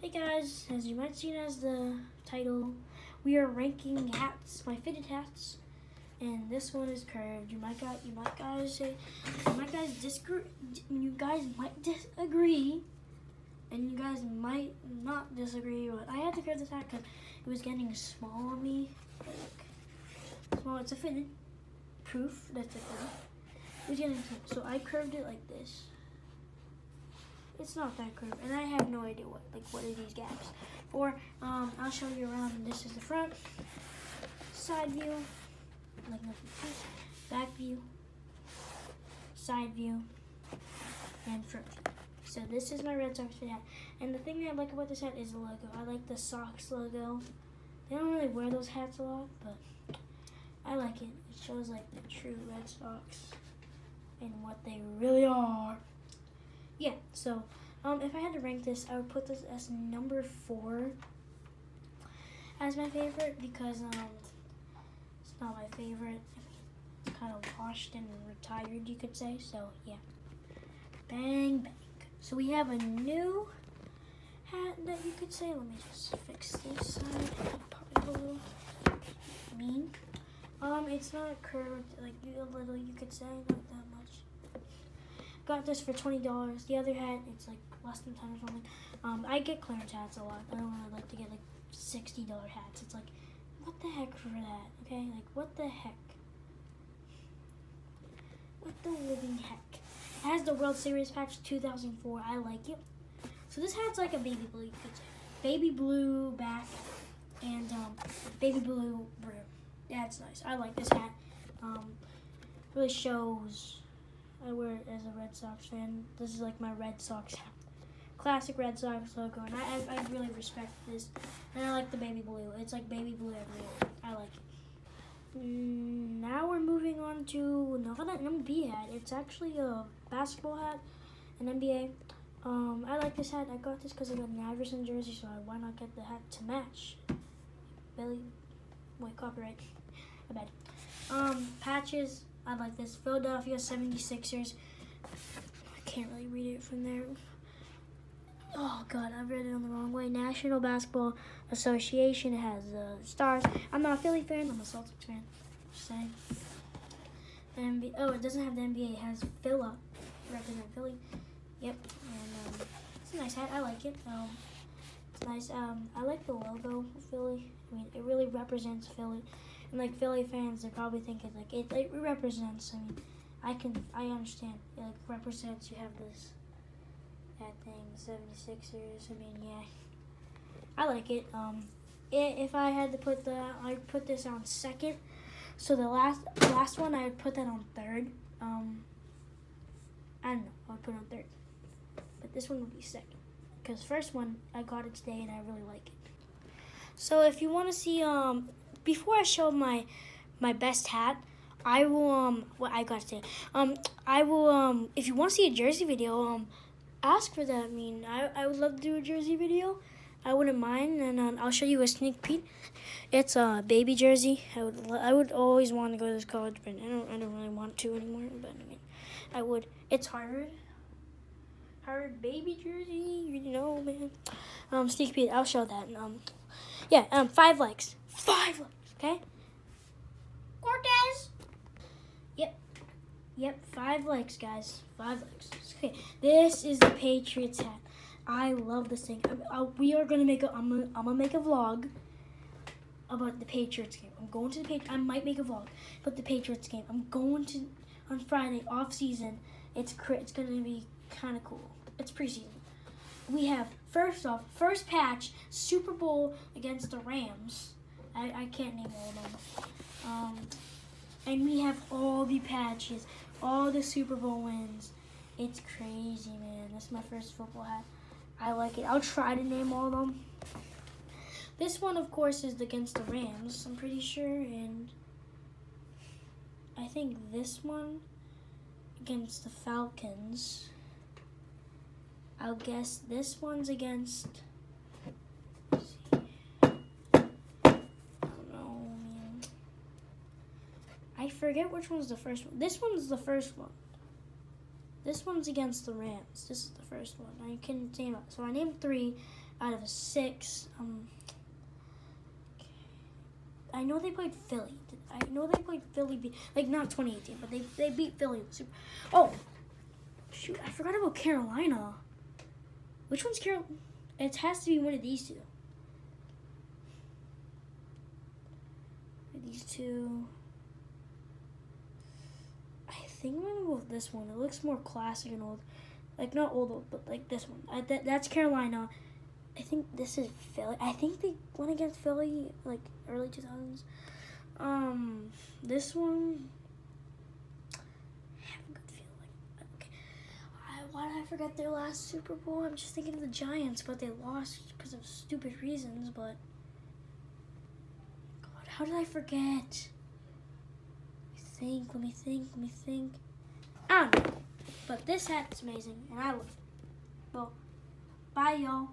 Hey guys, as you might see as the title, we are ranking hats, my fitted hats, and this one is curved. You might got, you might guys say, you might guys disagree, you guys might disagree, and you guys might not disagree. But I had to curve this hat because it was getting small on me. Like, small. It's a fitted. Proof that's a fitted. It was getting small, so I curved it like this. It's not that curved, and I have no idea what like what are these gaps. Or um, I'll show you around. This is the front, side view, like back view, side view, and front view. So this is my Red Sox hat. And the thing that I like about this hat is the logo. I like the Sox logo. They don't really wear those hats a lot, but I like it. It shows like the true Red Sox and what they really are yeah, so um, if I had to rank this, I would put this as number four as my favorite because um, it's not my favorite. It's kind of washed and retired, you could say. So yeah, bang bang. So we have a new hat that you could say. Let me just fix this side. Probably mean. Um, it's not curved like a little. You could say. Got this for twenty dollars. The other hat, it's like less than ten or something. Um, I get clearance hats a lot. I don't really like to get like sixty dollar hats. It's like, what the heck for that? Okay, like what the heck? What the living heck? It has the World Series patch 2004. I like it. So this hat's like a baby blue. Baby blue back and um, baby blue brim. That's nice. I like this hat. Um, really shows I wear it as a Red Sox fan. This is like my Red Sox. Classic Red Sox logo, and I, I, I really respect this. And I like the baby blue. It's like baby blue everywhere. I like it. Mm, now we're moving on to not an NBA hat. It's actually a basketball hat, an NBA. Um, I like this hat. I got this because I got an Iverson jersey, so I, why not get the hat to match? Billy, wait, copyright. I bet. Um, patches. I like this. Philadelphia 76ers. I can't really read it from there. Oh god, I read it on the wrong way. National Basketball Association has uh, stars. I'm not a Philly fan. I'm a Celtics fan. Just saying. NBA, oh, it doesn't have the NBA. It has Phila. Represent Philly. Yep. And um, it's a nice hat. I like it. Um, it's nice. Um, I like the logo of Philly. I mean, it really represents Philly. And like Philly fans, they're probably thinking like it, it represents. I mean, I can I understand. It like represents. You have this that thing, 76ers. I mean, yeah, I like it. Um, i if I had to put the, I'd put this on second. So the last last one, I would put that on third. Um, I don't know. I would put it on third, but this one would be second. Because first one, I got it today and I really like it. So if you want to see, um, before I show my my best hat, I will um what I got to say. Um I will um if you want to see a jersey video, um ask for that. I mean, I I would love to do a jersey video. I wouldn't mind, and um, I'll show you a sneak peek. It's a baby jersey. I would I would always want to go to this college, but I don't I don't really want to anymore. But I mean, I would. It's Harvard. Harvard baby jersey, you know, man. Um, sneak peek. I'll show that. Um, yeah. Um, five likes. Five likes. Okay. Cortez. Yep. Yep. Five likes, guys. Five likes. Okay. This is the Patriots hat. I love this thing. I, I, uh, we are gonna make a. I'm gonna, I'm gonna make a vlog about the Patriots game. I'm going to the Patriots. I might make a vlog about the Patriots game. I'm going to on Friday off season. It's it's gonna be kind of cool. It's preseason. We have first off first patch Super Bowl against the Rams. I, I can't name all of them. Um, and we have all the patches, all the Super Bowl wins. It's crazy, man. This is my first football hat. I like it. I'll try to name all of them. This one, of course, is against the Rams, I'm pretty sure. And I think this one against the Falcons. I'll guess this one's against. I forget which one's the first one. This one's the first one. This one's against the Rams. This is the first one. I can name it. So I named three. out of six. Um, I know they played Philly. I know they played Philly, be- like not 2018, but they they beat Philly. Super- Oh, shoot! I forgot about Carolina. Which one's Carol? It has to be one of these two. These two. I think I'm gonna go with this one. It looks more classic and old, like not old, old but like this one. I, that, that's Carolina. I think this is Philly. I think they went against Philly like early 2000s. Um, this one. I have a good feeling. Okay. I, why did I forget their last Super Bowl? I'm just thinking of the Giants, but they lost because of stupid reasons. But God, how did I forget? Think. Let me think. Let me think. I don't know. But this hat's amazing, and I love it. Well, bye, y'all.